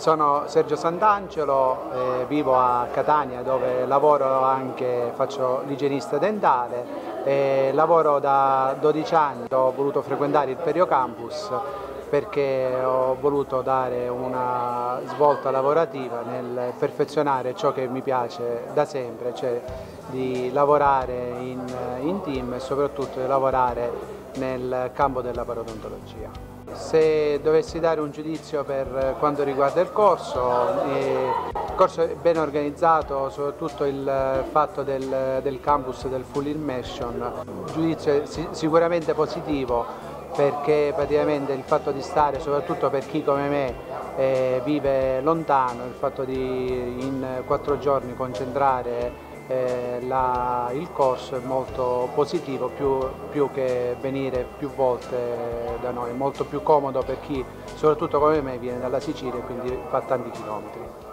Sono Sergio Sant'Angelo, eh, vivo a Catania dove lavoro anche, faccio l'igienista dentale, eh, lavoro da 12 anni, ho voluto frequentare il Perio Campus perché ho voluto dare una svolta lavorativa nel perfezionare ciò che mi piace da sempre, cioè di lavorare in, in team e soprattutto di lavorare nel campo della parodontologia. Se dovessi dare un giudizio per quanto riguarda il corso, eh, il corso è ben organizzato, soprattutto il fatto del, del campus del full immersion, un giudizio sicuramente positivo perché praticamente il fatto di stare, soprattutto per chi come me eh, vive lontano, il fatto di in quattro giorni concentrare eh, la, il corso è molto positivo più, più, che venire più volte da noi, è molto più comodo per chi soprattutto come me viene dalla Sicilia e quindi fa tanti chilometri.